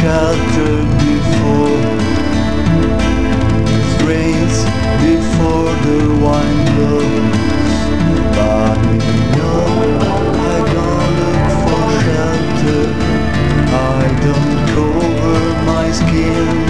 shelter before. It rains before the wine blows but no I don't look for shelter. I don't cover my skin.